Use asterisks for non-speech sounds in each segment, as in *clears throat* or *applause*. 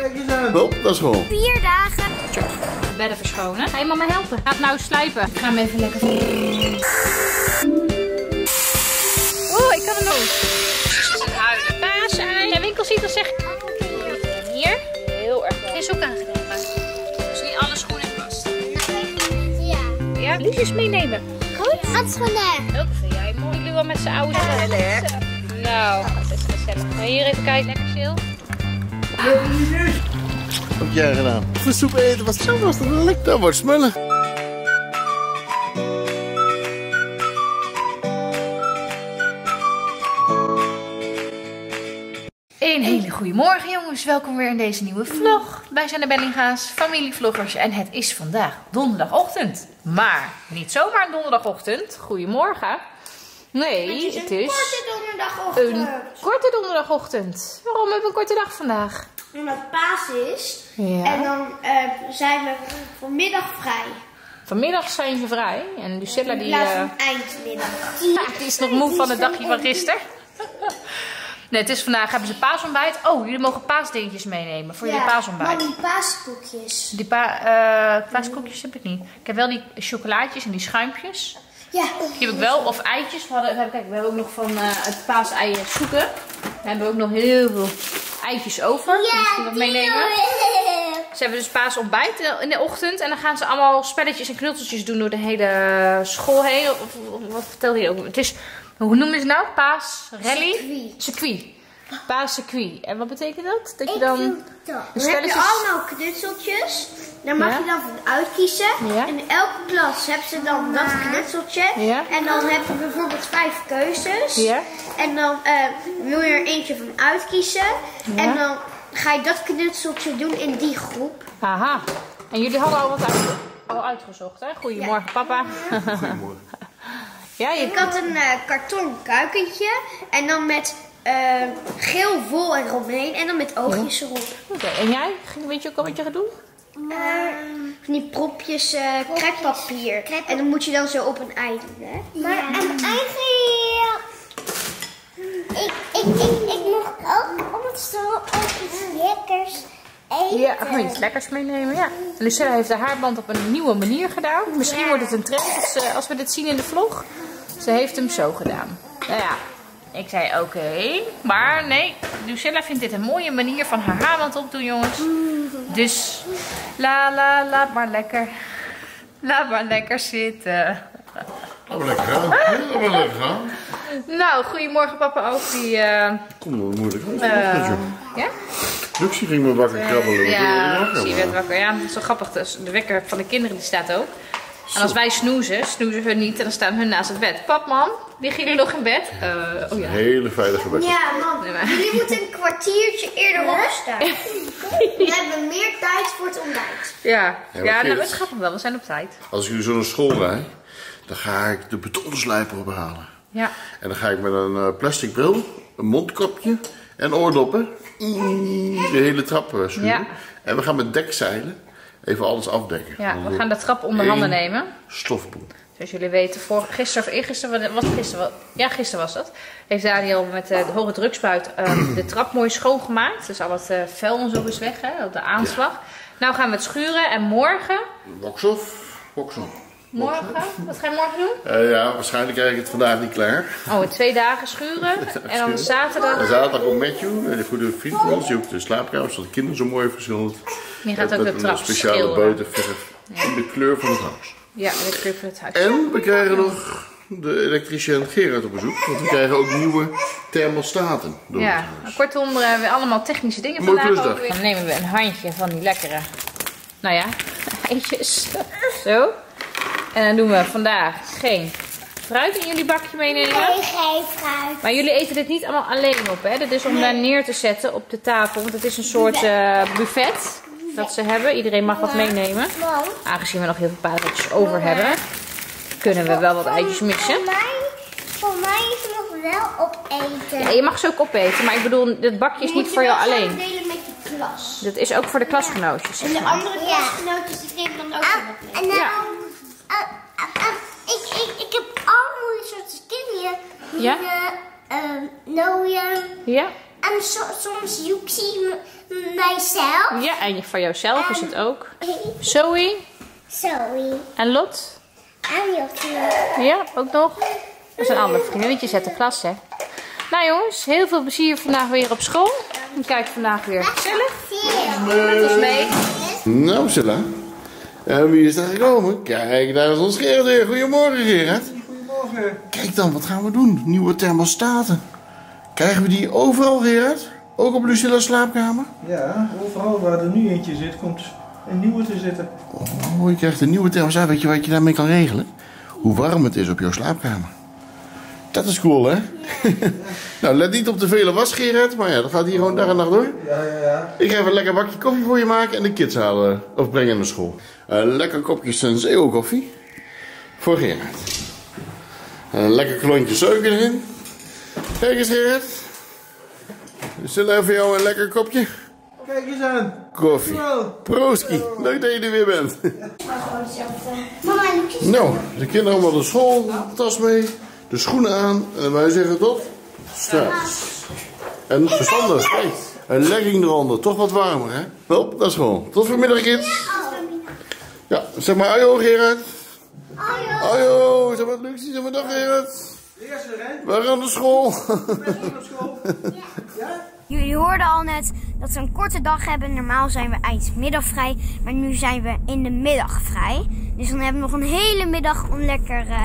kijk eens aan. Dat is gewoon. Vier dagen. Bedden verschonen. Ga je mama helpen? Gaat nou slijpen. Ik ga hem even lekker... Oeh, ik kan hem nog. Huilen. Paasei. En winkel ziet dan zeg ik... Hier. Heel erg mooi. Is ook aangenomen. Dus niet alle schoenen past. Ja. Ja, liedjes meenemen. Goed. Handschoenen. Welke vind jij mooi? Wel met z'n oude? Nou, dat is gezellig. Ga je hier even kijken. Lekker stil. Wat heb jij gedaan? Voor soep eten was zo was dat lekker. Dat wordt smullen. Een hele goede morgen jongens, welkom weer in deze nieuwe vlog. Wij zijn de Bellinga's, familievloggers en het is vandaag donderdagochtend. Maar niet zomaar een donderdagochtend, goedemorgen. Nee, het is Korte donderdagochtend. een korte donderdagochtend. Waarom hebben we een korte dag vandaag? Omdat paas is. Ja. En dan eh, zijn we vanmiddag vrij. Vanmiddag zijn ze vrij en Lucilla die, eh, van eindmiddag. *laughs* die is nog moe van het dagje van gisteren. *laughs* Nee, het is vandaag, hebben ze paasontbijt. Oh, jullie mogen paasdingetjes meenemen voor jullie paasontbijt. Mami, paaskoekjes. Die pa eh paaskoekjes heb ik niet. Ik heb wel die chocolaatjes en die schuimpjes. Ja. Die heb ik wel. Of eitjes. We, hadden, kijk, we hebben ook nog van eh, het paaseieren zoeken. We hebben ook nog heel veel eitjes over. Misschien wat meenemen. Ze hebben dus paasontbijt in de ochtend. En dan gaan ze allemaal spelletjes en knutseltjes doen door de hele school heen. Of, of- wat vertel je ook? Het is, hoe noemen ze het nou? Paas rally? Circuit. Circuit. Paas circuit. En wat betekent dat? Dat je Ik dan... dat. Dan heb je spelletjes- allemaal knutseltjes. Daar mag Ja. je dan van uitkiezen. Ja. In elke klas hebben ze dan dat knutseltje. Ja. En dan heb je bijvoorbeeld vijf keuzes. Ja. En dan eh, wil je er eentje van uitkiezen. Ja. En dan ga je dat knutseltje doen in die groep. Haha. En jullie hadden al wat uit, al uitgezocht, hè? Goedemorgen, papa. Goedemorgen. *laughs* Ja, je Ik had een eh karton kuikentje. En dan met eh, geel vol eromheen. En dan met oogjes erop. Oké, en jij? Ging- Weet je ook al wat je gaat doen? Eh, van die propjes eh krekpapier. En dan moet je dan zo op een ei doen, hè? Maar en eigenlijk, ik, ik, ik, ik mocht ook op het stoel ook iets lekkers eten. Ja, gewoon iets lekkers meenemen, ja. Lucella heeft de haarband op een nieuwe manier gedaan. Misschien wordt het een trend als, eh, als we dit zien in de vlog. Ze heeft hem zo gedaan. Nou ja, ik zei oké. Maar nee, Lucella vindt dit een mooie manier van haar haarband opdoen, jongens. Dus, la la, laat maar lekker. Laat maar lekker zitten. Laten we lekker gaan. Lekker gaan. Nou, goedemorgen papa ook. Die, eh, Kom wel moeilijk. eh, ja? Luxie ging me wakker krabbelen. Ja, je werd wakker. Ja, dat is zo grappig. Dus de wekker van de kinderen die staat ook. En als wij snoezen, snoezen hun niet en dan staan hun naast het bed. Pap, mam, liggen jullie nog in bed? Eh, oh ja. Hele veilige bed. Ja, man. Jullie moeten een kwartiertje eerder opstaan. We hebben meer tijd voor het ontbijt. Ja, Ja, ja, nou, dat is grappig wel. We zijn op tijd. Als ik jullie zo naar school rijd, dan ga ik de betonslijper ophalen. Ja. En dan ga ik met een eh, plastic bril, een mondkapje en oordoppen de hele trap schuren. Ja. En we gaan met dekzeilen even alles afdekken. ja, we gaan de trap onder handen nemen. Stofboel. Zoals jullie weten, voor, gisteren of eergisteren, was het gisteren? Ja, gisteren was dat. Heeft Daniel met eh, de hoge drukspuit eh, *clears throat* de trap mooi schoongemaakt. Dus al het eh, vuil en zo is weg, hè, op de aanslag. Nou gaan we het schuren en morgen, Box of box on. morgen, wat ga je morgen doen? Eh, ja, waarschijnlijk krijg ik het vandaag niet klaar. Oh, in twee dagen schuren. *laughs* En dan zaterdag. En zaterdag komt Matthew, een goede vriend van ons, die ook de slaapkamer, zodat de kinderen zo mooi verschillend. Die gaat ook met de een trap speciale schilderen. buitenverf in de kleur van het huis. Ja, de kleur van het huis. En we krijgen nog de elektricien Gerard op bezoek, want we krijgen ook nieuwe thermostaten door Ja, het huis. kortom, hebben we allemaal technische dingen Mooi vandaag ook weer. Dan nemen we een handje van die lekkere, nou ja, *laughs* eitjes. Zo. En dan doen we vandaag geen fruit in jullie bakje meenemen. Nee, geen fruit. Maar jullie eten dit niet allemaal alleen op, hè? Dit is om daar neer te zetten op de tafel. Want het is een soort eh, buffet dat ze hebben. Iedereen mag wat meenemen. Aangezien we nog heel veel paardenjes over hebben, kunnen we wel wat eitjes mixen. voor mij, voor mij is er nog wel opeten. Ja, je mag ze ook opeten, maar ik bedoel, dit bakje is niet voor jou alleen. delen met je klas. Dit is ook voor de klasgenootjes. En de andere klasgenootjes die nemen dan ook Ah, wat nou, Ja. ah, ah, ik, ik, ik heb allemaal soorten kinderen. Ja? Uh, Noja. Ja? En so, soms m- mijzelf. Ja, en van jouzelf is het ook. *laughs* Zoe Sorry. en Lot. En Jotte. Ja, ook nog. Dat is een ander vriendinnetje uit de klas, hè. Nou jongens, heel veel plezier vandaag weer op school. En kijk vandaag weer gezellig. Met ons mee. Nou, Silla. En wie is daar gekomen? Kijk, daar is ons Gerard weer. Goedemorgen, Gerard. Goedemorgen. Kijk dan, wat gaan we doen? Nieuwe thermostaten. Krijgen we die overal, Gerard? Ook op Lucilla's slaapkamer? Ja, overal waar er nu eentje zit, komt een nieuwe te zitten. Oh, je krijgt een nieuwe thermostaat. Weet je wat je daarmee kan regelen? Hoe warm het is op jouw slaapkamer. Dat is cool, hè? *laughs* nou, let niet op de vele was, Gerard. Maar ja, dat gaat hier gewoon dag en nacht door. Ja, ja, ja. Ik ga even een lekker bakje koffie voor je maken en de kids halen of brengen naar school. Een lekker kopje Senseo koffie voor Gerard. Een lekker klontje suiker erin. Kijk eens Gerard. Zullen we voor jou een lekker kopje Kijk eens aan. koffie. Prooski, leuk dat je er weer bent. Mama, Lucas. Nou, de kinderen allemaal de school, de tas mee, de schoenen aan en wij zeggen tot straks. En verstandig, een legging eronder, toch wat warmer hè? Hop, naar school. Tot vanmiddag kids. Ja, zeg maar ajo Gerard. Ajo, zeg maar Lucie, zeg maar dag Gerard. Eerst er, hè? We gaan naar school. Best goed op school. *laughs* Jullie hoorden al net dat we een korte dag hebben. Normaal zijn we eindmiddag vrij, maar nu zijn we in de middag vrij. Dus dan hebben we nog een hele middag om lekker eh,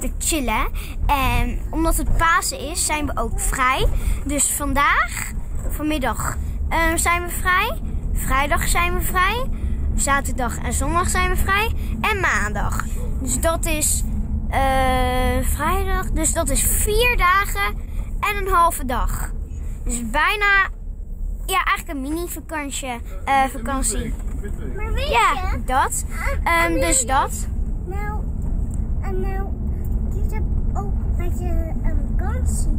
te chillen. En omdat het Pasen is, zijn we ook vrij. Dus vandaag, vanmiddag, eh, zijn we vrij. Vrijdag zijn we vrij. Zaterdag en zondag zijn we vrij. En maandag. Dus dat is eh, vrijdag. Dus dat is vier dagen en een halve dag. Dus bijna, ja, eigenlijk een mini-vakantie. eh, vakantie. Maar weet Ja, je? dat. Ehm, dus dat. Nou, en nou, ik heb ook een beetje een vakantie.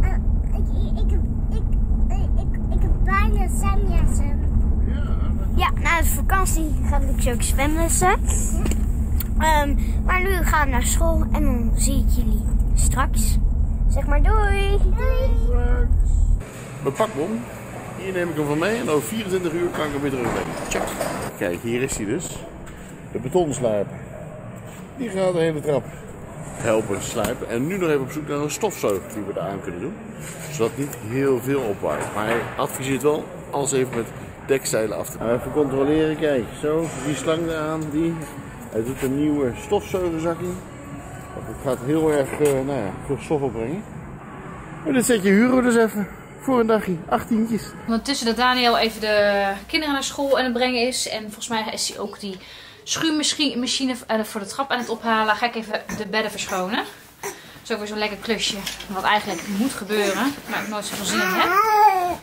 Eh, ik, ik, heb, ik, ik, ik, ik heb bijna zwemlessen. Ja, na de vakantie gaat ik ook zwemlessen. Ehm, maar nu gaan we naar school en dan zie ik jullie straks. Zeg maar doei. Mijn pakbom. Hier neem ik hem van mee en over 24 uur kan ik hem weer terugbrengen. Check. Kijk, hier is hij dus. De betonslijper. Die gaat de hele trap helpen slijpen. En nu nog even op zoek naar een stofzuiger die we daar aan kunnen doen. Zodat niet heel veel opwaait. Maar hij adviseert wel alles even met dekzeilen af te doen. Even controleren, kijk. Zo, die slang eraan. Die. Hij doet een nieuwe stofzuigerzakje. Het gaat heel erg eh, nou ja, veel stof opbrengen. En dit zetje huren we dus even. Voor een dagje. Achttientjes. Ondertussen dat Daniel even de kinderen naar school aan het brengen is. En volgens mij is hij ook die schuurmachine eh, voor de trap aan het ophalen. Ga ik even de bedden verschonen. Dat is ook weer zo'n lekker klusje. Wat eigenlijk moet gebeuren. Maar ik nooit zoveel zin in heb.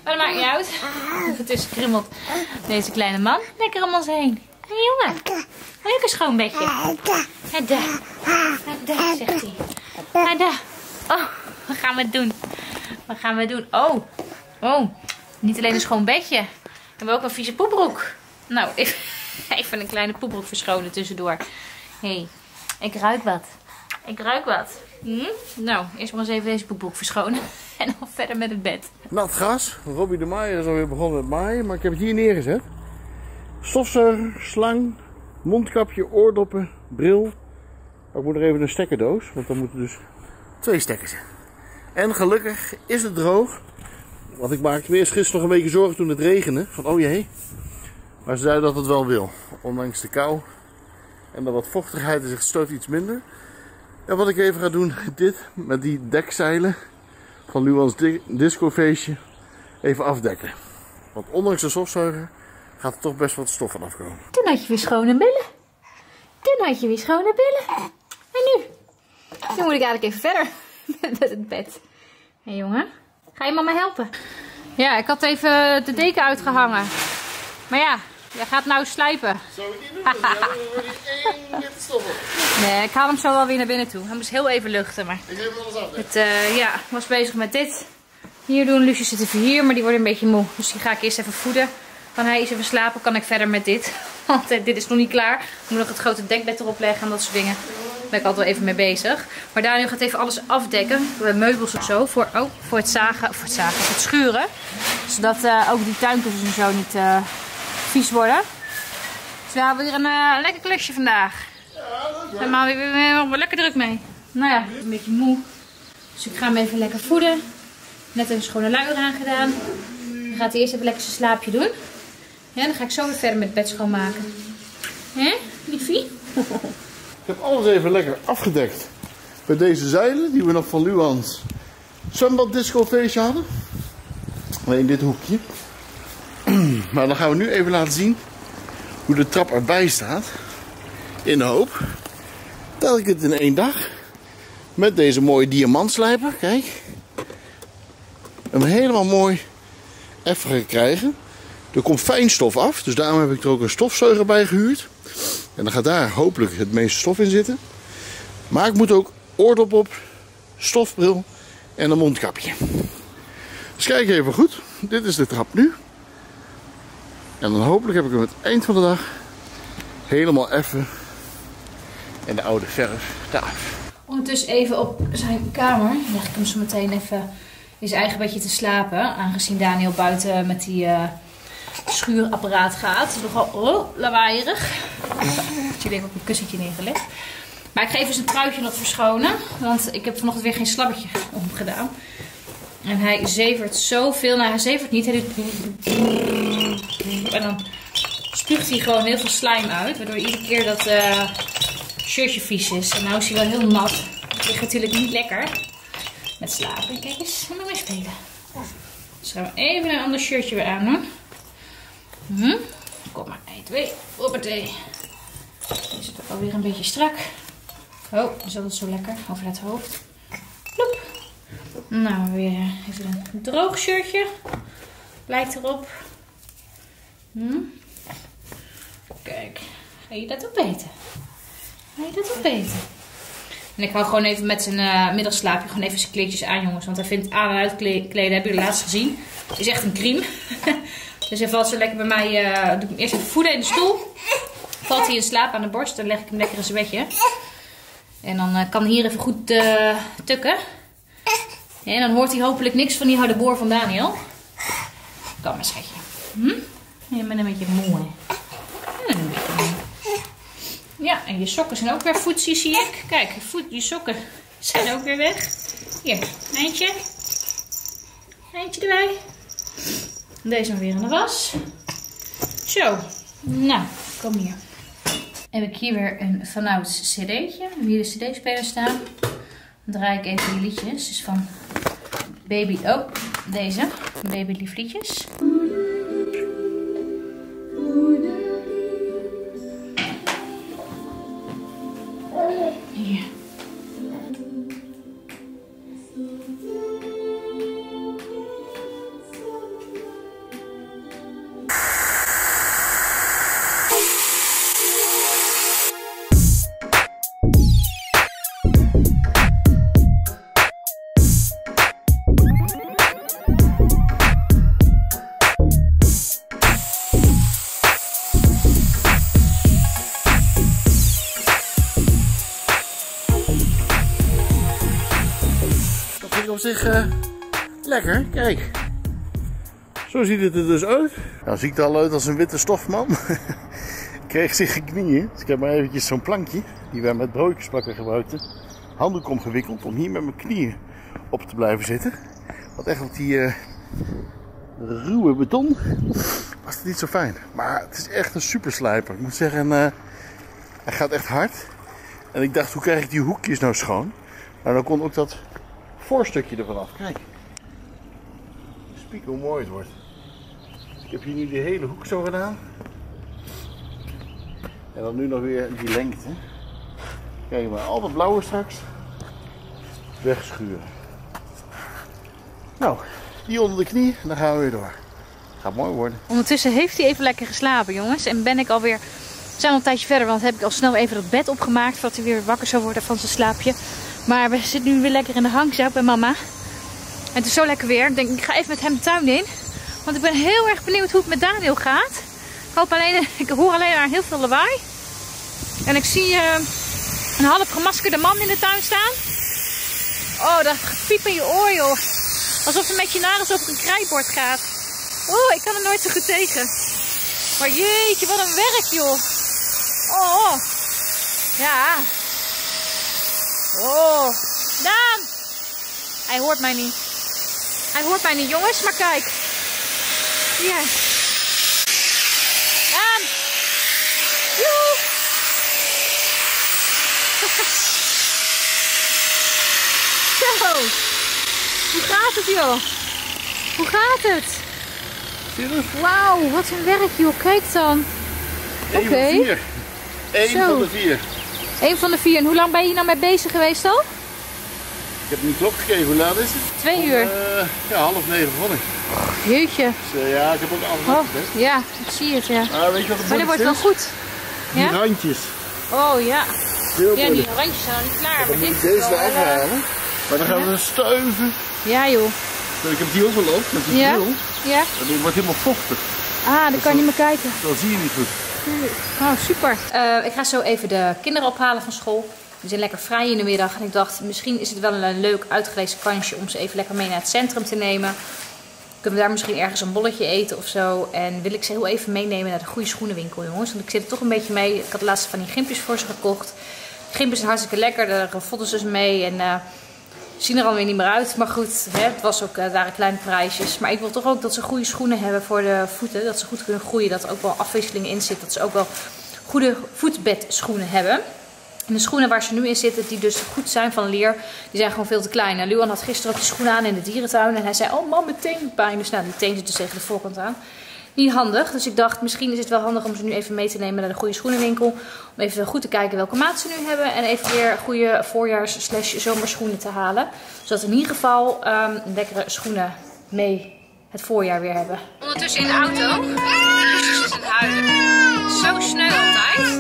Maar dat maakt niet uit. *laughs* Ondertussen krimmelt deze kleine man lekker om ons heen. Hé jongen. Leuk een schoon bedje. Ja, daar. Ja, daar, zegt hij. Daar. Oh, wat gaan we doen? Wat gaan we doen? Oh, oh. Niet alleen een schoon bedje. We hebben ook een vieze poepbroek. Nou, *laughs* even, een kleine poepbroek verschonen tussendoor. Hé, hey, ik ruik wat. Ik ruik wat. Hm? Nou, eerst maar eens even deze poepbroek verschonen. *laughs* En dan verder met het bed. Nat gras. Robbie de Maaier is alweer begonnen met maaien. Maar ik heb het hier neergezet. Stofzuiger, slang, mondkapje, oordoppen, bril. Ik moet er even een stekkerdoos. Want dan moeten dus twee stekkers in. En gelukkig is het droog. Want ik maakte me eerst gisteren nog een beetje zorgen toen het regende. Van oh jee. Maar ze zeiden dat het wel wil. Ondanks de kou. En dat wat vochtigheid is, het stoot iets minder. En wat ik even ga doen, dit met die dekzeilen van Luans di discofeestje even afdekken. Want ondanks de stofzuiger gaat er toch best wat stof van afkomen. Toen had je weer schone billen. Toen had je weer schone billen. En nu? Nu moet ik eigenlijk even verder *laughs* met het bed. Hé jongen, ga je mama helpen? Ja, ik had even de deken uitgehangen. Maar ja, jij gaat nou slijpen. Zou ik niet doen? Dan word ik één stof op. Nee, ik haal hem zo wel weer naar binnen toe. Hij moest heel even luchten, maar Ik geef alles af. het, eh, ja, ik was bezig met dit. Hier doen, Lucie zit even hier, maar die wordt een beetje moe. Dus die ga ik eerst even voeden. Kan hij eens even slapen, kan ik verder met dit. *laughs* Want eh, dit is nog niet klaar. Ik moet nog het grote dekbed erop leggen en dat soort dingen. ben ik altijd wel even mee bezig. Maar Daniel gaat even alles afdekken. De meubels of zo. Voor, oh, voor het zagen, voor het zagen, voor het schuren. Zodat eh, ook die tuinkussens en zo niet eh, vies worden. Dus we hebben weer een lekker klusje vandaag. Maar weer, weer, weer, weer lekker druk mee. Nou ja, een beetje moe. Dus ik ga hem even lekker voeden. Net een schone luier aangedaan. Dan gaat hij eerst even lekker zijn slaapje doen. Ja, dan ga ik zo weer verder met het bed schoonmaken. Hè, liefie? *laughs* Ik heb alles even lekker afgedekt. Met deze zeilen die we nog van Luans zwembad disco feestje hadden. Alleen dit hoekje. *clears throat* Maar dan gaan we nu even laten zien hoe de trap erbij staat. In de hoop dat ik het in één dag met deze mooie diamantslijper, kijk, hem helemaal mooi effen ga krijgen. Er komt fijnstof af, dus daarom heb ik er ook een stofzuiger bij gehuurd. En dan gaat daar hopelijk het meeste stof in zitten. Maar ik moet ook oordop op, stofbril en een mondkapje. Dus kijk even goed. Dit is de trap nu. En dan hopelijk heb ik hem het eind van de dag helemaal effen. En de oude verf daar. Ondertussen even op zijn kamer. Leg ik hem zo meteen even in zijn eigen bedje te slapen. Aangezien Daniel buiten met die eh, schuurapparaat gaat. Het is nogal oh, lawaaierig. Jullie heb ik een kussentje neergelegd. Maar ik ga even zijn truitje nog verschonen. Want ik heb vanochtend weer geen slabbetje omgedaan. En hij zevert zoveel. Nou, hij zevert niet. Hij doet... En dan spuugt hij gewoon heel veel slijm uit. Waardoor iedere keer dat eh, shirtje vies is. En nou is hij wel heel nat. Dat ligt natuurlijk niet lekker. Met slapen. Kijk eens, ga maar mee spelen. Dus gaan we even een ander shirtje weer aan doen. Hm? Kom maar, 1, 2, hoppatee. Die zit ook alweer een beetje strak. Oh, is dat zo lekker over het hoofd. Plop. Nou, weer even een droog shirtje. Lijkt erop. Hm? Kijk, ga je dat opeten? Ga je dat opeten? En ik hou gewoon even met zijn uh, middagslaapje gewoon even zijn kleedjes aan, jongens. Want hij vindt aan- en uitkleden, hebben jullie laatst gezien. Is echt een crime. *laughs* dus hij valt zo lekker bij mij, uh, doe ik hem eerst even voeden in de stoel. Valt hij in slaap aan de borst, dan leg ik hem lekker in zijn. En dan uh, kan hij hier even goed tukken. En dan hoort hij hopelijk niks van die harde boor van Daniel. Kom maar, schatje. Hm? Je bent een beetje? Een moe. Ja, en je sokken zijn ook weer voetsie, zie ik. Kijk, je, voet, je sokken zijn ook weer weg. Hier, eentje. Eentje erbij. Deze nog weer in de was. Zo, nou, kom hier. Heb ik hier weer een vanouds cd'tje. Hier de cd-speler staan. Dan draai ik even die liedjes. Dus van Baby, oh, deze. Baby lief liedjes. Eh, lekker. Kijk. Zo ziet het er dus uit. Nou ziet er al uit als een witte stofman. *laughs* Kreeg zich knieën. Dus ik heb maar eventjes zo'n plankje, die wij met broodjes bakken gebruikten, handdoek omgewikkeld om hier met mijn knieën op te blijven zitten. Want echt op die eh, ruwe beton was het niet zo fijn. Maar het is echt een super slijper. Ik moet zeggen, eh, hij gaat echt hard. En ik dacht, hoe krijg ik die hoekjes nou schoon? Maar dan kon ook dat voorstukje ervan af. Kijk. Spiek hoe mooi het wordt. Ik heb hier nu die hele hoek zo gedaan. En dan nu nog weer die lengte. Kijk maar, al dat blauwe straks wegschuren. Nou, die onder de knie dan gaan we weer door. Gaat mooi worden. Ondertussen heeft hij even lekker geslapen, jongens. En ben ik alweer. We zijn al een tijdje verder, want heb ik al snel even het bed opgemaakt. Zodat hij weer wakker zou worden van zijn slaapje. Maar we zitten nu weer lekker in de hangzak bij mama. En het is zo lekker weer. Ik denk, ik ga even met hem de tuin in. Want ik ben heel erg benieuwd hoe het met Daniel gaat. Ik, hoop alleen, *laughs* ik hoor alleen maar heel veel lawaai. En ik zie, uh, een half gemaskerde man in de tuin staan. Oh, dat piep in je oor, joh. Alsof het met je nagels over een krijtbord gaat. Oh, ik kan er nooit zo goed tegen. Maar jeetje, wat een werk, joh. Oh, oh. ja. Oh, Daan. Hij hoort mij niet. Hij hoort mij niet, jongens, maar kijk. Hier. Daan. Joe. *laughs* Zo. Hoe gaat het, joh? Hoe gaat het? Wauw, wat een werk, joh. Kijk dan. Eén Oké. van vier. Eén van de vier. Eén van de vier. En hoe lang ben je hier nou mee bezig geweest al? Ik heb niet klok gekeken, hoe laat is het? Twee uur. Eh, ja, half negen begon ik. Jeetje. Dus, eh, ja, ik heb ook Oh, alles getest. ja, ik zie het, ja. Maar weet je wat het Maar dat wordt wel goed. Die Ja? randjes. Oh, ja. Heel Ja, die randjes zijn nog niet klaar. Dan Maar moet dit ik deze wel, eh. Maar dan gaan we stuiven. Ja, joh. Ik heb die ook wel op, met die Ja? bril. Ja. En die wordt helemaal vochtig. Ah, dan kan je niet meer kijken. Dan zie je niet goed. Oh, super. Eh, ik ga zo even de kinderen ophalen van school. Die zijn lekker vrij in de middag. En ik dacht, misschien is het wel een leuk uitgelezen kansje om ze even lekker mee naar het centrum te nemen. Kunnen we daar misschien ergens een bolletje eten of zo. En wil ik ze heel even meenemen naar de goede schoenenwinkel, jongens. Want ik zit er toch een beetje mee. Ik had laatst van die gimpjes voor ze gekocht. Gimpjes zijn hartstikke lekker. Daar vonden ze mee. En eh, zien er alweer niet meer uit. Maar goed, hè, het was ook, eh, waren kleine prijsjes. Maar ik wil toch ook dat ze goede schoenen hebben voor de voeten. Dat ze goed kunnen groeien. Dat er ook wel afwisseling in zit. Dat ze ook wel goede voetbedschoenen hebben. En de schoenen waar ze nu in zitten, die dus goed zijn van leer, die zijn gewoon veel te klein. En Luan had gisteren ook die schoenen aan in de dierentuin. En hij zei, oh man, mijn pijn. Dus nou, die teen zit dus tegen de voorkant aan. Niet handig. Dus ik dacht, misschien is het wel handig om ze nu even mee te nemen naar de goede schoenenwinkel. Om even goed te kijken welke maat ze nu hebben. En even weer goede voorjaars- slash zomerschoenen te halen. Zodat we in ieder geval ehm, lekkere schoenen mee het voorjaar weer hebben. Ondertussen in de auto. Dus is het huilen. Zo sneu altijd.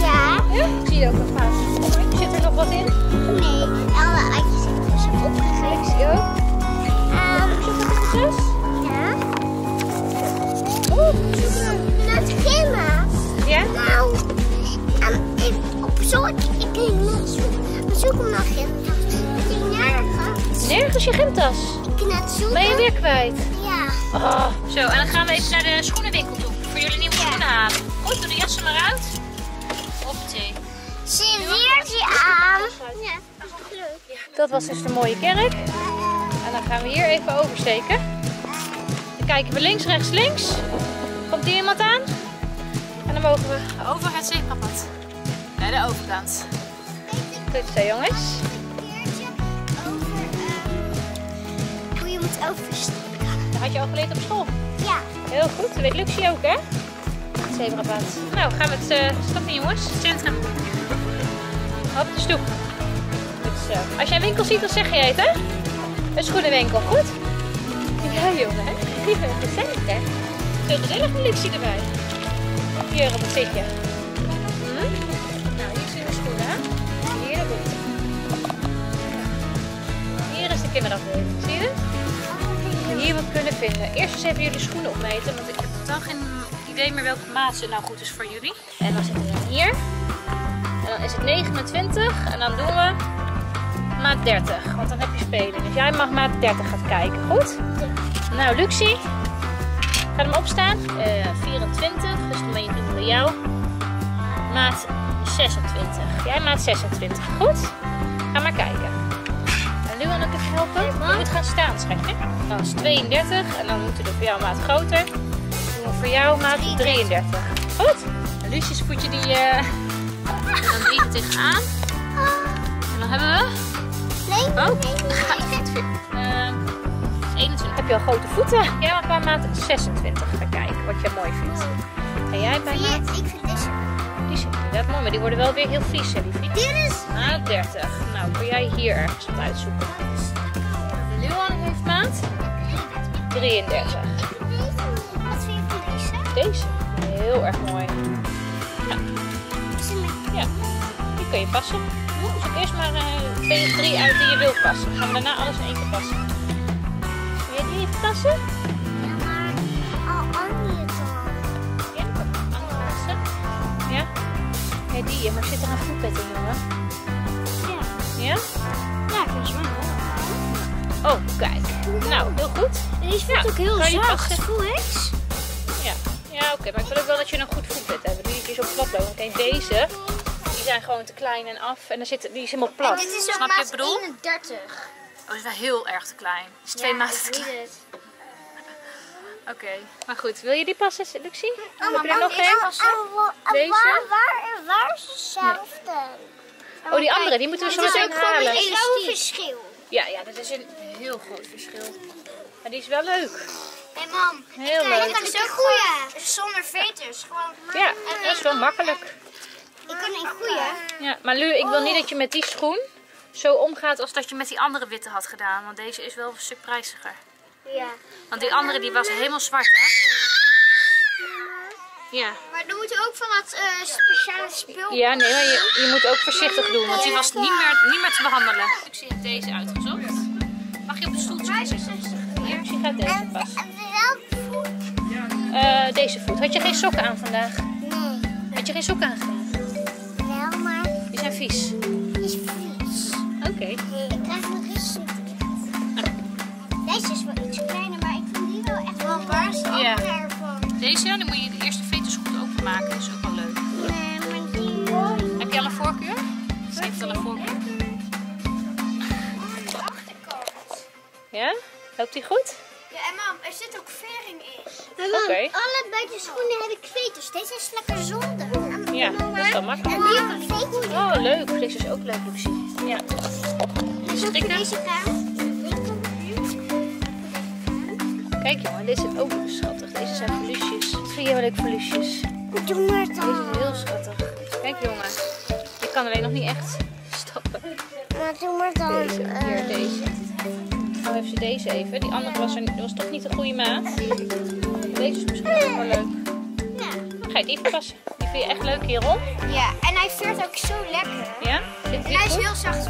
Ja. Zie ook een paasje. Zit er nog wat in? Nee, alle eitjes zitten dus opgegeten. Ik zie ook. Ehm, Zes? ja. Oeh, Naar het gimmen. Ja? Nou, ehm, ik op zoek. Ik ging niet zoeken. Zoek hem nog in. Nergens. Nergens je gymtas. Ik net zoeken. Ben je weer kwijt? Ja. Oh. Zo, en dan gaan we even naar de schoenenwinkel toe. Voor jullie nieuwe schoenen halen. Goed, doe de jassen maar uit. Serveertje aan. Ja, dat was dus de mooie kerk. En dan gaan we hier even oversteken. Dan kijken we links, rechts, links. Komt hier iemand aan? En dan mogen we over het zebrapad. Naar de overkant. Goed zo jongens. Hoe je moet oversteken. Dat had je al geleerd op school. Ja. Heel goed, dat weet Lucie ook hè? Het zebrapad. Nou, gaan we het eh stappen jongens. Het centrum. Op de stoep. Zo. Als jij een winkel ziet, dan zeg je het hè? Een schoenenwinkel, goed? Ja jongen, hè? *laughs* gezellig hè? Veel gezellig met Lucie erbij. Hier op het zitje. Hm? Nou, hier zijn de schoenen? Hier boek. Hier is de kinderafdeling, zie je het? hier wat kunnen vinden. Eerst eens even jullie schoenen opmeten, want ik heb totaal geen idee meer welke maat ze nou goed is voor jullie. En dan zitten we hier. Dan is het 29 en dan doen we maat 30, want dan heb je spelen. Dus jij mag maat 30 gaan kijken, goed? Nou, Luxie, ga hem opstaan. Eh 24, dus dan ben je bij jou. Maat 26. Jij maat 26, goed? Ga maar kijken. En nu wil ik even helpen. Je moet gaan staan, schatje. Dan is 32 en dan moet er voor jou maat groter. Doen we voor jou maat 33. Goed. En Lucius voetje die... eh en dan drie er tegenaan. En dan hebben we... Nee, Oh, gaat goed weer. Eh, 21. Heb je al grote voeten? Jij mag bij maat 26 gaan kijken wat je mooi vindt. En jij bij Ja, maat... ik vind deze. Die zijn inderdaad mooi, maar die worden wel weer heel vies, hè, liefie? Dit is. Maat 30. Nou, kun jij hier ergens wat uitzoeken. Luan heeft maat 33. Wat vind je van deze? Deze, heel erg mooi. Is het met- Ja, passen. Zoek eerst maar eh, twee of drie uit die je wilt passen. Gaan we daarna alles in één keer passen. Wil jij die even passen? Ja, maar al andere dan. Ja, andere passen. Ja? Ja, die, maar zit er een voetbed in, jongen? Ja. Ja? Ja, volgens mij wel. Oh, kijk. Nou, heel goed. En die voelt Ja, ook heel je zacht. Voel eens. Ja, ja oké. Maar ik wil ook wel dat je een goed voetbed hebt. Die niet zo plat lopen. Kijk, deze, die zijn gewoon te klein en af. En dan zit, die is helemaal plat. Dit is Snap je maat ik bedoel? 31. Oh, dat is wel heel erg te klein. Het is twee ja, te klein. *laughs* Oké, maar goed. Wil je die passen, Luxie? Oh, Heb je er nog één? deze passen? En, en waar, waar, waar is hetzelfde? Oh, die andere, die moeten we zo is meteen ook gewoon halen. een elastiek. verschil. Ja, ja, dat is een heel groot verschil. Maar die is wel leuk. Hé mam, Heel kijk, leuk. dat is ook goeie. Zonder veters. Gewoon. Ja, dat is wel makkelijk. Ik kan een goeie. Ja, maar Lu, ik wil niet dat je met die schoen zo omgaat als dat je met die andere witte had gedaan. Want deze is wel een stuk prijziger. Ja. Want die andere die was helemaal zwart, hè? Ja. Maar dan moet je ook van dat eh, speciale spul. Ja, nee, maar je, je moet ook voorzichtig doen, want die was niet meer, niet meer te behandelen. Ik zie deze uitgezocht. Mag je op de stoeltje gaan zitten? Hier, je gaat deze passen. En welk voet? Eh, deze voet. Had je geen sokken aan vandaag? Nee, Had je geen sokken aangedaan? wel, maar Vies. is vies. Oké. Ik krijg nog eens Deze is wel iets kleiner, maar ik vind die wel echt wel waar Ja. ervan? Deze, dan moet je de eerste veters goed openmaken. Dat is ook wel leuk. Nee, maar die. Heb je al een voorkeur? Ze heeft al een voorkeur. De achterkant. Ja? Loopt die goed? Allebei de schoenen heb ik veters. Deze is lekker zonder. Ja, dat is wel makkelijk. En die heb ik veters. Oh, leuk. Deze is ook leuk, Lucie. Ja. Strikken. Deze kant. Kijk jongen, deze is ook schattig. Deze zijn verliesjes. Wat vind jij wel leuk maar Deze is heel schattig. Kijk jongen, je kan alleen nog niet echt stappen. Maar doe maar dan. Deze, eh, hier deze. Nou heeft ze deze even. Die andere was, er, was toch niet de goede maat. Deze is misschien ook wel leuk. Dan ga je die even passen. Die vind je echt leuk hierom. Ja, en hij veert ook zo lekker. Ja? En hij is heel zacht.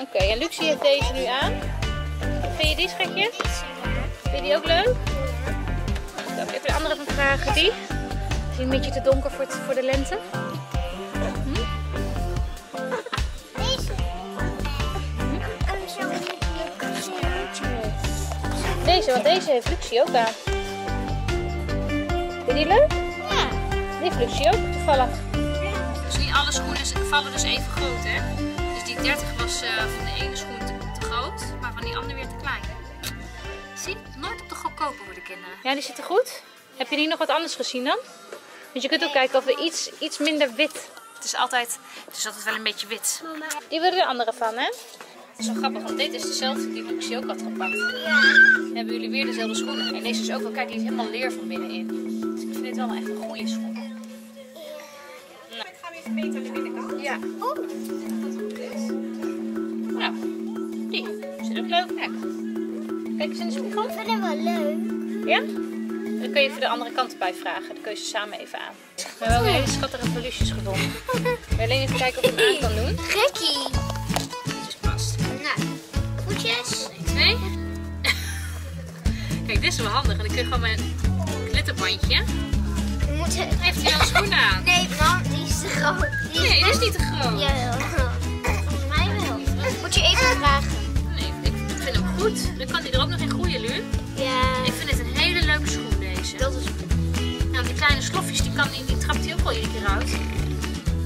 Oké, en Lucie heeft deze nu aan. Vind je die schatje? Vind je die ook leuk? Dan even de andere van vragen. Die? Is die een beetje te donker voor, het- voor de lente? Deze. En zo Deze, want deze heeft Lucie ook aan. Vind je die leuk? Ja. Die Lucie ook, toevallig. Dus niet alle schoenen vallen dus even groot, hè? Dus die 30 was eh, van de ene schoen te, te groot, maar van die andere weer te klein. Zie, nooit op de goedkope voor de kinderen. Ja, die zitten goed. Heb je die nog wat anders gezien dan? Dus je kunt ook kijken of we iets, iets minder wit. Het is, altijd, het is altijd wel een beetje wit. Die willen de andere van, hè? Dat is wel grappig, want dit is dezelfde die Lucie ook had gepakt. Dan hebben jullie weer dezelfde schoenen. En deze is ook wel, kijk, die is helemaal leer van binnenin. Ik dit wel echt een goede schoen. Nou. Ik ga hem even meten aan de binnenkant. Ja. Oh. Dat goed is. Nou, die. Zit ook leuk. Kijk. Kijk eens in de spiegel. Ik vind wel leuk. Ja? Dan kun je even de andere kant erbij vragen. Dan kun je ze samen even aan. We hebben ook hele schattige pelusjes gevonden. Wil alleen even kijken of je hem aan kan doen? Gekkie. Dus past. Nou, voetjes. 2. Kijk, dit is wel handig. En dan kun je gewoon een glitterbandje. We moeten... Heeft hij al schoenen aan? Nee, mam, die is te groot. Die is Nee, dat is niet te groot. Jawel. Volgens mij wel. Moet je even vragen. Nee, ik vind hem goed. Dan kan hij er ook nog in groeien, Lu. Ja. Ik vind het een hele leuke schoen, deze. Dat is Nou, die kleine slofjes, die, kan, die, die trapt hij ook wel iedere keer uit.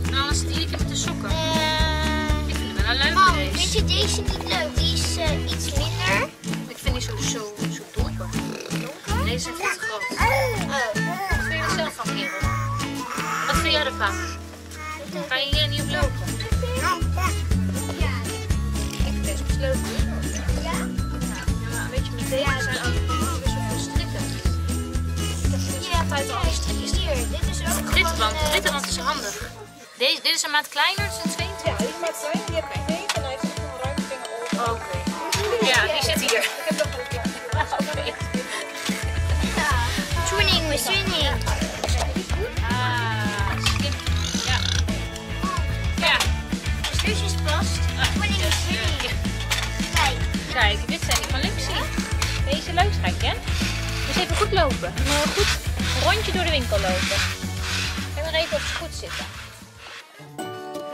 En dan het iedere keer met de sokken. Eh, Ik vind hem wel een leuke, mam, deze. vind je deze niet leuk? Die is eh, iets minder. Ik vind die zo, zo, zo donker. Donker? Deze is Ervan? Ga je hier niet op lopen? Ja. Ik deze best leuk. Ja? Ja, maar weet je, met deze zijn ook best wel veel strikken. Ik heb de hele tijd al die strikjes. Hier, dit is ook gewoon... Glitterband, eh, glitterband is handig. Deze, dit is een maat kleiner, dat is een 22. Ja, die maakt zijn. Die heb ik mee en hij heeft nog een vinger over. Oké. Ja, die zit hier. Ik heb nog een Oké. Tuning, we tuning. Leuk, schatje. Dus even goed lopen. Een goed rondje door de winkel lopen. Kijk maar even of ze goed zitten.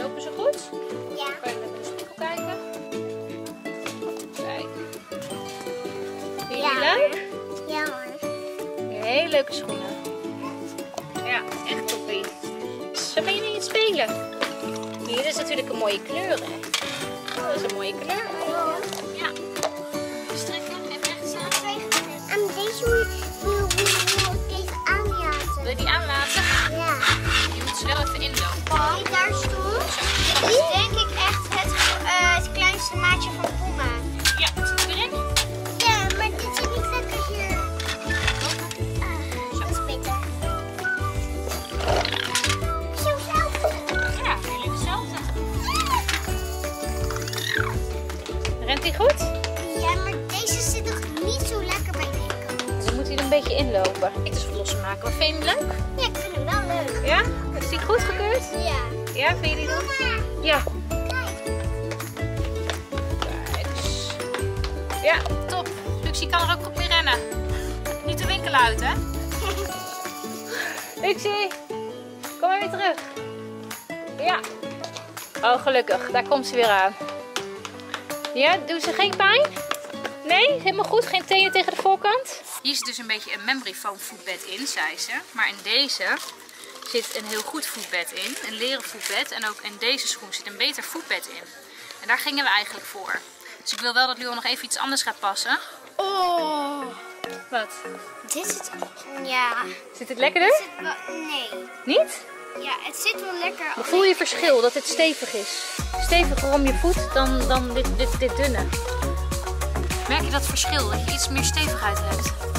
Lopen ze goed? Ja. Kan je even in de spiegel kijken? Kijk. Vind je die leuk? Ja hoor. Hele leuke schoenen. Ja, echt toppie. Zo ben je mee aan het spelen. Hier dit is natuurlijk een mooie kleur, hè? Dat is een mooie kleur. Ja. Deze moet wil wil wil ik even aanlaten. Wil je die aanlaten? Ja. Je moet ze wel even inlopen. Die daar stond, is denk ik echt het, eh, het kleinste maatje van inlopen. Ik dus verlossen maken. Maar vind je hem leuk? Ja, ik vind hem wel leuk. Ja? Is hij goed gekeurd? Ja. Ja, vind je die? Mama, Ja. kijk. Ja, top. Luxie kan er ook op mee rennen. Niet de winkel uit, hè? *laughs* Luxie, kom maar weer terug. Ja. Oh, gelukkig. Daar komt ze weer aan. Ja, doen ze geen pijn? Nee, helemaal goed. Geen tenen tegen de voorkant? Hier zit dus een beetje een memory foam voetbed in, zei ze. Maar in deze zit een heel goed voetbed in. Een leren voetbed. En ook in deze schoen zit een beter voetbed in. En daar gingen we eigenlijk voor. Dus ik wil wel dat Luan nog even iets anders gaat passen. Oh, Wat? dit is... Ja. Zit het lekkerder? Zit wel, nee. Niet? Ja, het zit wel lekker. Maar voel je verschil dat het stevig is? Steviger om je voet dan, dan dit, dit, dit dunne. Merk je dat verschil? Dat je iets meer stevigheid hebt?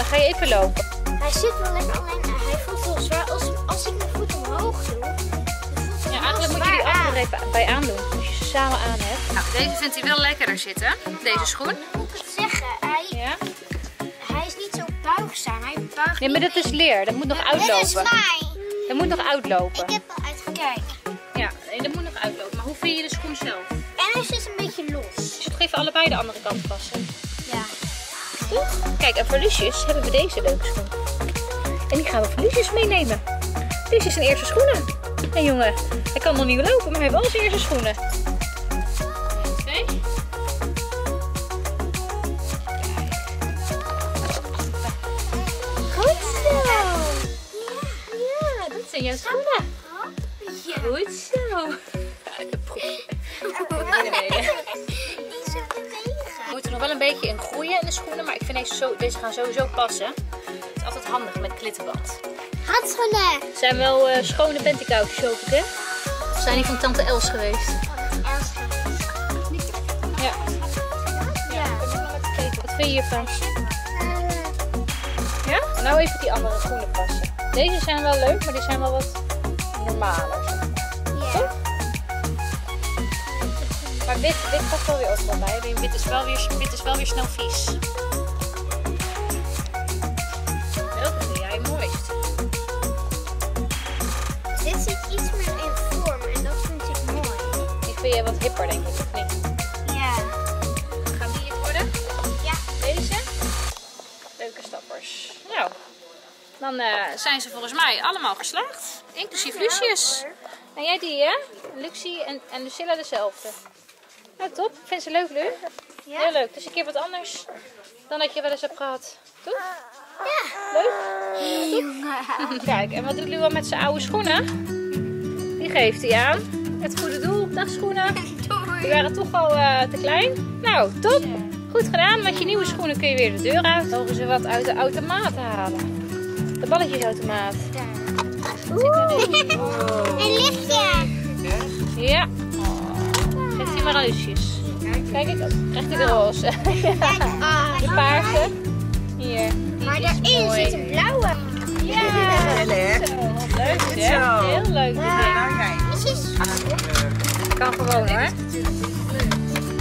Dan ga je even lopen. Hij zit wel lekker, alleen hij voelt wel zwaar. Als, als ik mijn voet omhoog doe, dan voelt hij Ja, eigenlijk moet je die andere aan. er even bij aandoen. Als je ze samen aan hebt. Nou, deze vindt hij wel lekkerder zitten. Deze schoen. Moet ik het zeggen, hij, Ja. hij is niet zo buigzaam. Hij buigt Nee, maar dat is leer. Dat moet nog Dit is uitlopen. mij. Dat moet nog uitlopen. Ik heb al uitgekeken. Ja, nee, dat moet nog uitlopen. Maar hoe vind je de schoen zelf? En hij zit een beetje los. Ik zal toch even allebei de andere kant passen. Toch? Kijk, en voor Lucius hebben we deze leuke schoen. En die gaan we voor Lucius meenemen. Dit is zijn eerste schoenen. Hé jongen, hij kan nog niet lopen, maar hij heeft wel zijn eerste schoenen. Goed zo. Ja, dat zijn jouw schoenen. Goed zo. Wel een beetje in groeien in de schoenen, maar ik vind deze, zo, deze gaan sowieso passen. Het is altijd handig met klittenband. Handschoenen. Het zijn wel eh, schone bentikoutjes, hoop ik, hè? Of zijn die van tante Els geweest? Ja. Ja, kijken. Wat vind je hiervan? Ja? Nou even die andere schoenen passen. Deze zijn wel leuk, maar die zijn wel wat normaler. Maar wit, wit past wel weer wel bij. Alleen Wit is wel weer, wit is wel weer snel vies. Welke vind jij mooist? Dit zit iets meer in vorm en dat vind ik mooi. Die vind je wat hipper, denk ik, of niet? Ja. Gaan die het worden? Ja. Deze? Leuke stappers. Nou, dan eh, zijn ze volgens mij allemaal geslaagd. Inclusief Lucius. En jij die, hè? Lucie en, en Lucilla dezelfde. Nou, top. Vind ze leuk, Lu? Ja. Heel leuk. Dus een keer wat anders dan dat je wel eens hebt gehad. Toch? Ja. Leuk? Jongen. Kijk, en wat doet Lu al met zijn oude schoenen? Die geeft hij aan. Het goede doel, dagschoenen. *laughs* Die waren toch al eh, te klein. Nou, top. Goed gedaan. Met je nieuwe schoenen kun je weer de deur uit. Mogen ze wat uit de automaat halen. De balletjesautomaat. Een lichtje. Ja. Geef die maar aan Lucius. Kijk, ik krijgt hij de roze. *laughs* Ah, De paarse. Hier. Maar is daarin mooi. zit een blauwe. Ja. Leuk zeg. Heel leuk. Precies. Kan gewoon hoor.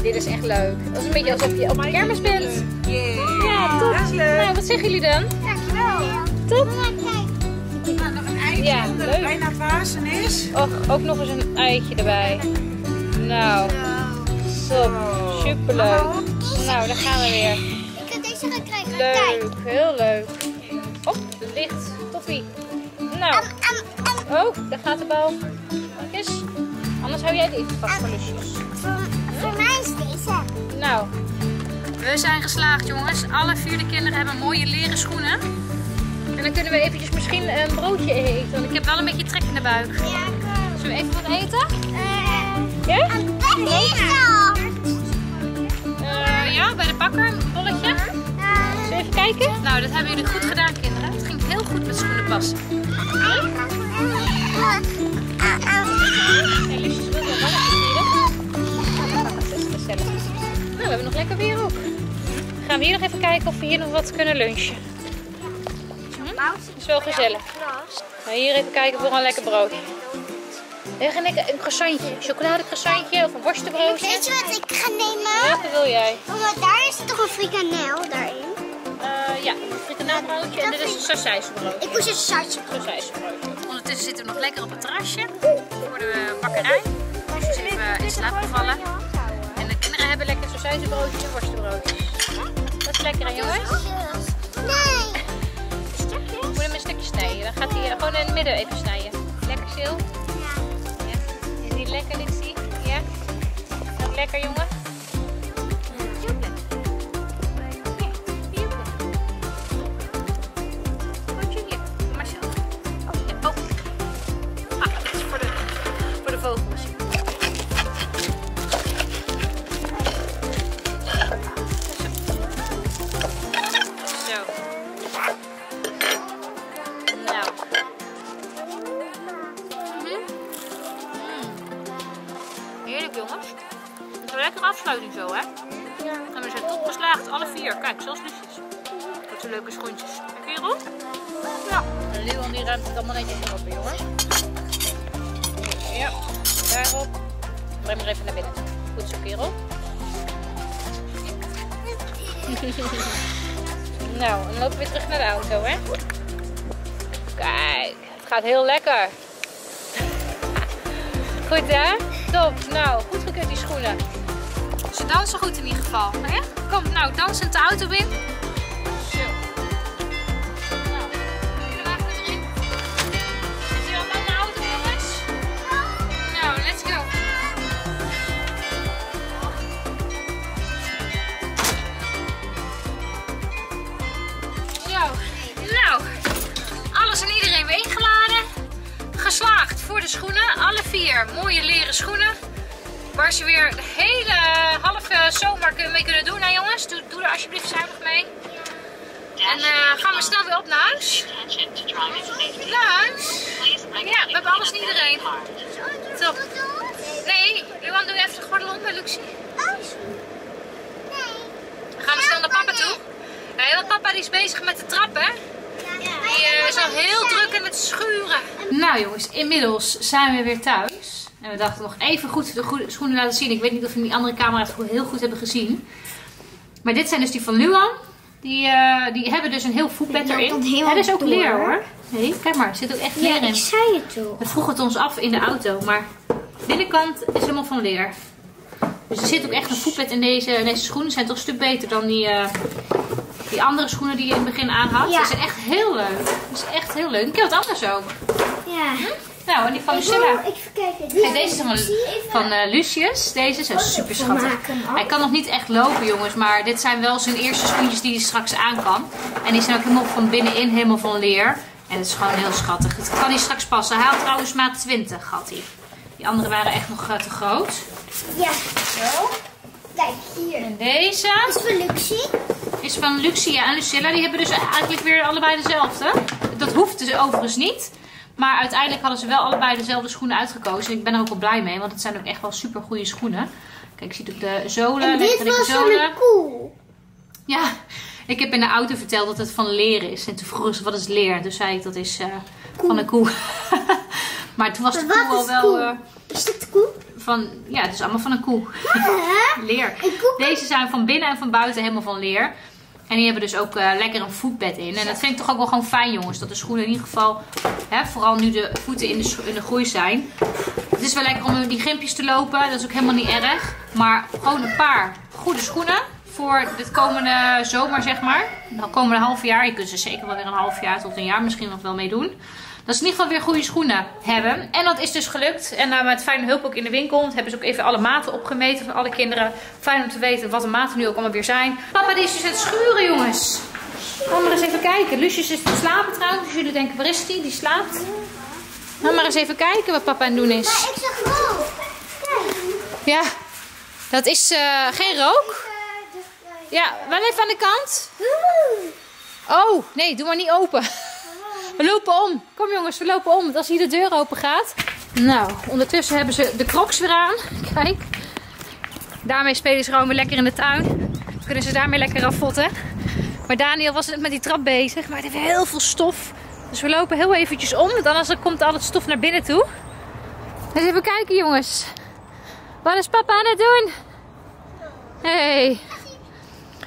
Dit is echt leuk. Dat is een beetje alsof je op de kermis bent. Ja, top. Nou, wat zeggen jullie dan? Dankjewel. Top. Nou, nog een eitje Ja, omdat leuk. het bijna Pasen is. Och, ook nog eens een eitje erbij. Nou, top. Superleuk. Nou, daar gaan we weer. Ik heb deze gekregen. Kijk. Leuk, heel leuk. Hop, het licht. Toffie. Nou, oh, daar gaat de bal. Kijk eens. Anders hou jij dit vast voor lusjes. Voor, voor mij is deze. Nou, we zijn geslaagd jongens. Alle vier de kinderen hebben mooie leren schoenen. En dan kunnen we eventjes misschien een broodje eten. Want ik heb wel een beetje trek in de buik. Ja, ik Zullen we even wat eten? uh, Ja? Wat dat? Ja, bij de bakker. Een bolletje. Zullen we even kijken? Nou, dat hebben jullie goed gedaan kinderen. Het ging heel goed met schoenen passen. En Lucius Dat is. Nou, we hebben nog lekker weer ook. Gaan we hier nog even kijken of we hier nog wat kunnen lunchen. is wel gezellig. Nou, hier even kijken voor een lekker broodje. En een, lekker- een croissantje, een chocoladecroissantje of een worstenbroodje. Weet je wat ik ga nemen? Welke wil jij? Mama, daar is toch een frikandel daarin? Eh, ja, een frikandelbroodje en dit is een sausijzenbroodje. Ik moest een sausje Sausijzenbroodje. Ondertussen zitten we nog lekker op het terrasje voor de bakkerij. Dus we zitten even in slaap gevallen. En de kinderen hebben lekker sausijzenbroodjes en worstenbroodjes. Dat is lekker hè jongens? Nee. *laughs* Moet hem een stukje snijden. Dan gaat hij gewoon in het midden even snijden. Lekker Sil. Lekker Lixie? Ja? Lekker jongen? Op. Ja. En Leon die ruimt het allemaal netjes op jongens. Ja, daarop. Breng maar even naar binnen. Goed zo kerel. *laughs* nou, en dan lopen we weer terug naar de auto hè. Kijk, het gaat heel lekker. *laughs* Goed hè? Top. Nou, goed gekeurd die schoenen. Ze dansen goed in ieder geval. Hè? Kom, nou, dansend de auto in. Weer de hele halve zomer mee kunnen doen. hè jongens, doe, doe er alsjeblieft zuinig mee. En eh, gaan we snel weer op naar huis. Naar huis. Ja, we hebben alles en iedereen. Top. Nee, Luan, doe even de gordel om bij Luxie. Gaan we snel naar papa toe. Ja, want papa die is bezig met de trappen. Die eh, is al heel druk in het schuren. Nou jongens, inmiddels zijn we weer thuis. En we dachten nog even goed de goede schoenen laten zien. Ik weet niet of we die andere camera het heel goed hebben gezien. Maar dit zijn dus die van Luan. Die, eh, die hebben dus een heel voetbed erin. Ja, dat is ook door. leer hoor. Nee, kijk maar, er zit ook echt leer Ja, in. ik zei het toch. We vroegen het ons af in de auto, maar de binnenkant is helemaal van leer. Dus er zit ook echt een voetbed in deze, in deze schoenen. zijn toch een stuk beter dan die, eh, die andere schoenen die je in het begin aan had. Ja. Ze zijn echt heel leuk. Dat is echt heel leuk. Een keer wat anders ook. Ja. Nou, en die van Lucilla. Kijk, deze is van, van eh, Lucius. Deze is super schattig. Hij kan nog niet echt lopen, jongens. Maar dit zijn wel zijn eerste schoentjes die hij straks aan kan. En die zijn ook helemaal van binnenin helemaal van leer. En het is gewoon heel schattig. Het kan hij straks passen. Hij had trouwens maat 20, had hij. Die andere waren echt nog eh, te groot. Ja. Zo. Kijk, hier. En deze is van Luxie. is van Luxia en Lucilla. Die hebben dus eigenlijk weer allebei dezelfde. Dat hoeft dus overigens niet. Maar uiteindelijk hadden ze wel allebei dezelfde schoenen uitgekozen. Ik ben er ook wel blij mee, want het zijn ook echt wel super goede schoenen. Kijk, je ziet ook de zolen. En dit was van zolen. een koe. Ja, ik heb in de auto verteld dat het van leer is. En toen vroegen ze wat is leer. Toen zei ik dat is eh, van een koe. *laughs* maar toen was de koe al wel koe? eh, Is dit de koe? van... Ja, het is allemaal van een koe. *laughs* Leer. Deze zijn van binnen en van buiten helemaal van leer. En die hebben dus ook eh, lekker een voetbed in. En dat vind ik toch ook wel gewoon fijn, jongens. Dat de schoenen in ieder geval, hè, vooral nu de voeten in de, in de groei zijn. Het is wel lekker om die gimpjes te lopen. Dat is ook helemaal niet erg. Maar gewoon een paar goede schoenen voor dit komende zomer, zeg maar. Het komende half jaar. Je kunt ze zeker wel weer een half jaar tot een jaar misschien nog wel meedoen. Dat ze in ieder geval weer goede schoenen hebben. En dat is dus gelukt. En uh, met fijne hulp ook in de winkel. Want hebben ze ook even alle maten opgemeten van alle kinderen. Fijn om te weten wat de maten nu ook allemaal weer zijn. Papa die is dus aan het schuren jongens. Ga maar eens even kijken. Lucius is te slapen trouwens. Dus jullie denken waar is die? Die slaapt. Ga maar eens even kijken wat papa aan het doen is. Maar ik zag rook. Kijk. Ja, dat is eh, geen rook. Ja, wel even aan de kant. Oh, nee, doe maar niet open. *laughs* We lopen om. Kom jongens, we lopen om. Als hier de deur open gaat. Nou, ondertussen hebben ze de crocs weer aan. Kijk. Daarmee spelen ze gewoon weer lekker in de tuin. Kunnen ze daarmee lekker afvotten. Maar Daniel was net met die trap bezig. Maar het heeft heel veel stof. Dus we lopen heel eventjes om. Want anders komt al het stof naar binnen toe. Eens even kijken jongens. Wat is papa aan het doen? Hey.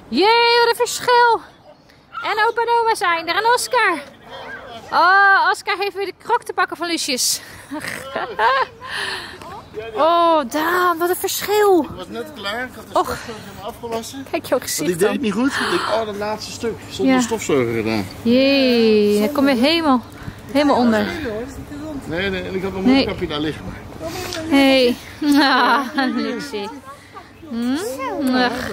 Jee, wat een verschil. En opa en zijn er. En Oscar. Oh, Oscar heeft weer de krok te pakken van Lucius. *laughs* Oh, Daan, wat een verschil. Ik was net klaar, ik had de Och. stofzuiger helemaal afgewassen. Kijk jouw Want gezicht ik deed het niet goed. Ik oh, dat laatste stuk. Zonder Ja. stofzuiger gedaan. Jee, hij komt weer helemaal, helemaal onder. Nee, nee, en ik had mijn Nee. mondkapje daar liggen. Hey. Ah, *laughs* Lucie. Hm? Ach.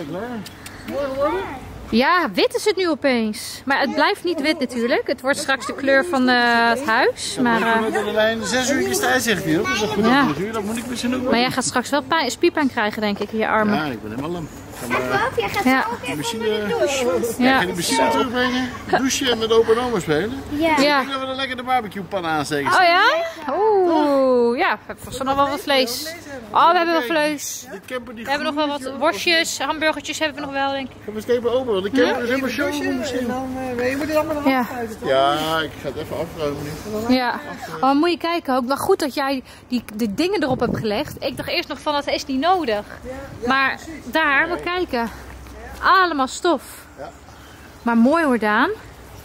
Ja, wit is het nu opeens. Maar het blijft niet wit natuurlijk. Het wordt straks de kleur van eh, het huis. Maar, de lijn, zes uur tijd zegt hij. Dat is goed Ja. Dat moet ik misschien ook maar jij gaat straks wel pijn, spierpijn krijgen denk ik in je armen. Ja, ik ben helemaal lam. Maar Pap, jij gaat Ja. ook de even machine, onder de douche. Ja. de machine terugbrengen, douchen en met open en oma spelen. Ja. Denk dat we dan lekker de barbecue pan aansteken. Oh ja? Oeh, ja. We hebben vast nog wel wat vlees. Oh, we hebben wel vlees. Die camper die We hebben nog wel wat worstjes, hamburgertjes hebben we nog wel denk ik. Ga eens even open, want de camper is helemaal showroom misschien. je moet het allemaal nog Ja. Ja, ik ga het even afruimen nu. Ja, oh, moet je kijken ook. Wel goed dat jij die, die dingen erop hebt gelegd. Ik dacht eerst nog van dat is niet nodig. Maar daar, maar kijken. Allemaal stof. Ja. Maar mooi hoor Daan.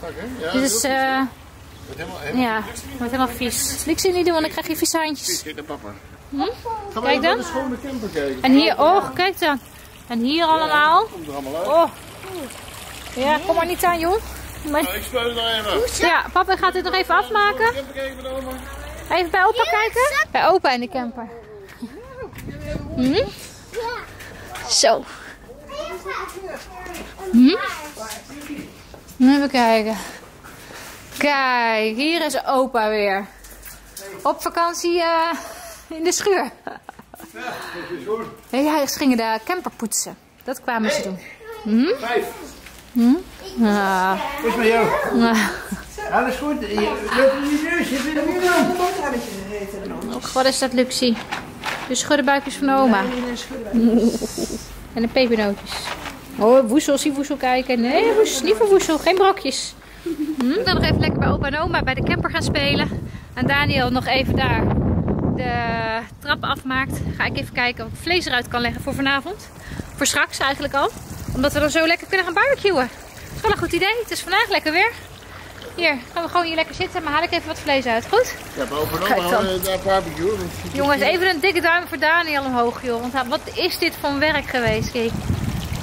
Pak, hè? Ja, Dit is, eh Wordt helemaal, helemaal ja, wordt helemaal vies. Niks in niet doen, want dan krijg je vieze handjes. Kijk naar papa. Hm? Gaan Kijk dan. de schone camper kijken. En hier, oh, kijk dan. En hier allemaal. Komt er allemaal uit. Oh. Ja, kom maar niet aan joh. Maar, Nou, ik spuit het nog even ja, papa gaat dit nog even afmaken. Even bij opa kijken. Bij opa in de camper. Hm? Zo. Hm? Even kijken. Kijk, hier is opa weer. Op vakantie eh, in de schuur. Ja, ja, ze gingen de camper poetsen. Dat kwamen ze doen. Vijf. Ah, Hoe is met jou? ah. Alles goed? Je je neus, je bent er nu wat is dat, Luxie? De schuddenbuikjes van oma. En de pepernootjes. Oh, woesel, zie woesel kijken. Nee, woesel, niet voor woesel, geen brokjes. Hm? Wil nog even lekker bij opa en oma bij de camper gaan spelen. En Daniel nog even daar de trap afmaakt. Ga ik even kijken of ik vlees eruit kan leggen voor vanavond. Voor straks eigenlijk al. Omdat we dan zo lekker kunnen gaan barbecuen. Dat is wel een goed idee. Het is vandaag lekker weer. Hier, gaan we gewoon hier lekker zitten. Maar haal ik even wat vlees uit. Goed? Ja, dan. houden we daar barbecue. Jongens, even een dikke duim voor Daniel omhoog, joh. Want wat is dit voor werk geweest? Kijk.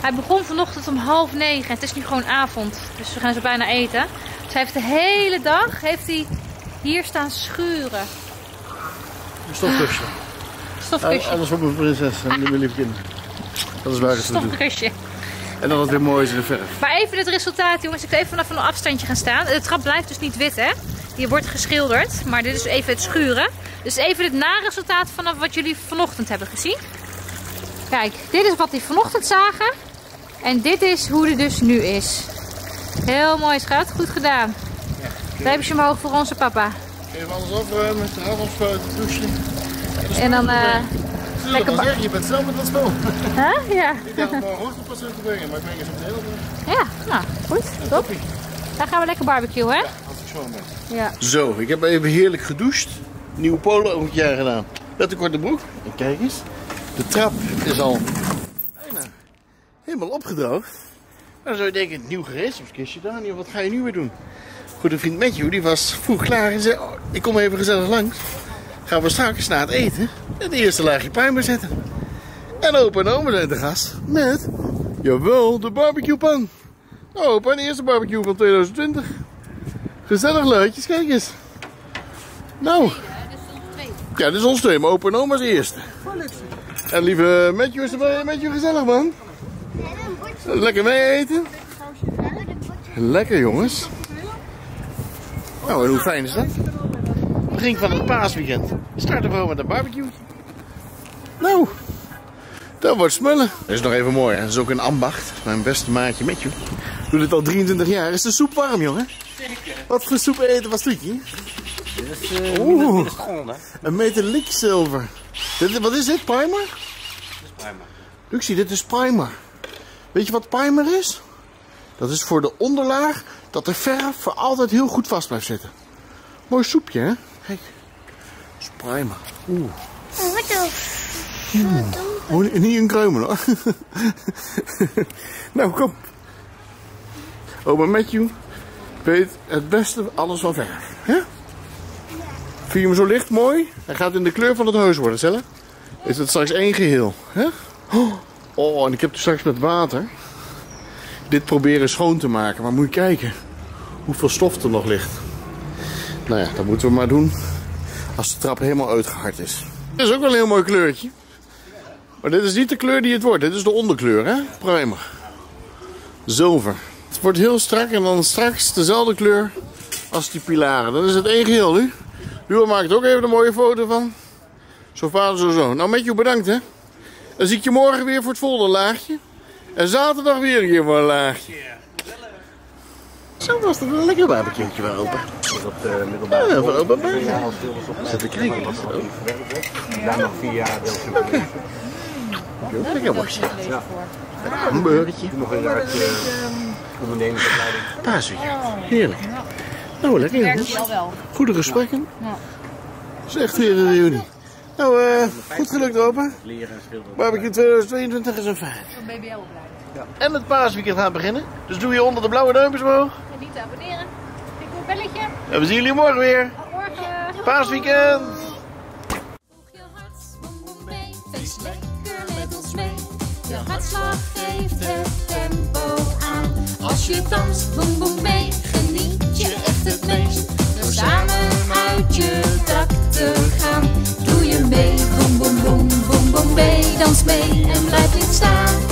Hij begon vanochtend om half negen. Het is nu gewoon avond. Dus we gaan zo bijna eten. Dus hij heeft de hele dag heeft hij hier staan schuren. Een stofkusje. Stofkusje. Alles voor mijn prinses en mijn lieve kinderen. Dat is waar het. Stofkusje. En dat het weer mooi is in de verf. Maar even het resultaat, jongens. Ik wil even vanaf een afstandje gaan staan. De trap blijft dus niet wit, hè? Die wordt geschilderd. Maar dit is even het schuren. Dus even het naresultaat van wat jullie vanochtend hebben gezien. Kijk, dit is wat die vanochtend zagen. En dit is hoe die dus nu is. Heel mooi, schat. Goed gedaan. Duimpje omhoog voor onze papa. Even alles opruimen, de hand afspuiten, douchen. En dan, eh lekker je bent zelf met dat spul. huh? Ja. Ik dacht morgenochtend pas terug te brengen, maar ik breng ze op de hele dag. Ja, nou, goed. Top. Dan gaan we lekker barbecuen, hè? Als ik zo ben. Ja. Zo, ik heb even heerlijk gedoucht. Nieuwe polo jaar gedaan. Met een korte broek. En kijk eens, de trap is al bijna helemaal opgedroogd. Maar dan zou je denken, nieuw gereedschapskistje Daniel, wat ga je nu weer doen? Goede vriend Matthew, die was vroeg klaar en zei, oh, ik kom even gezellig langs. Gaan we straks na het eten het eerste laagje puin zetten. En opa en oma zijn te gast met Jawel, de barbecuepan. Opa, de eerste barbecue van 2020. Gezellig luidjes, kijk eens. Nou. Ja, dit is ons twee, maar opa en oma is de eerste. En lieve Matthew is erbij. Matthew, gezellig man. Lekker mee eten. Lekker jongens. Nou, en hoe fijn is dat? Begin van het paasweekend. We starten gewoon met een barbecue. Nou, dat wordt smullen. Dat is nog even mooi. hè. Dat is ook een ambacht. Mijn beste maatje Matthew. Doe dit al 23 jaar. Is de soep warm, jongen? Wat voor soep eten was dit hier? Oeh, een metaliek zilver. Dit, wat is dit, primer? Luxie, dit is primer. Weet je wat primer is? Dat is voor de onderlaag dat de verf voor altijd heel goed vast blijft zitten. Mooi soepje, hè? Kijk. Dat is primer. Oeh. Oh, wat dan? Oh, niet een kruimen hoor. *laughs* nou, kom. Oma Matthew weet het beste alles van verf. Hè? Vind je hem zo licht mooi? Hij gaat in de kleur van het huis worden, Celle. Is het straks één geheel. Hè? Oh, en ik heb dus straks met water dit proberen schoon te maken. Maar moet je kijken hoeveel stof er nog ligt. Nou ja, dat moeten we maar doen als de trap helemaal uitgehard is. Dit is ook wel een heel mooi kleurtje. Maar dit is niet de kleur die het wordt. Dit is de onderkleur, hè? Primer. Zilver. Het wordt heel strak en dan straks dezelfde kleur als die pilaren. Dan is het één geheel nu. Luwa maakt ook even een mooie foto van. Zo vader, zo zo. Nou, met je bedankt, hè. Dan zie ik je morgen weer voor het volgende laagje. En zaterdag weer een keer voor een laagje. Zo was het een lekker barbecueetje waar opa. Op de middelbare Ja, voor opa op. Zet te kijken. Daar nog vier jaar deeltje. Lekker worstje. Ja. Een hamburgertje. Nog een jaartje ondernemingsopleiding. Paasweekend. Heerlijk. Nou, lekker jongens. al wel. Goede gesprekken. Het is echt weer een reunie. Nou, eh, goed gelukt opa. Barbecue 2022 is een fijn. Van ja. En het paasweekend gaat beginnen. Dus doe je onder de blauwe duimpjes omhoog. En niet te abonneren. Ik doe een belletje. En we zien jullie morgen weer. Tot morgen. Paasweekend. Je mee. Wees lekker met ons mee. De hartslag geeft het tempo aan. Als je danst, boem boem mee. Geniet je echt het meest. Door samen uit je dak te gaan. Doe je mee. Boem boem boem boem boem mee. Dans mee en blijf niet staan.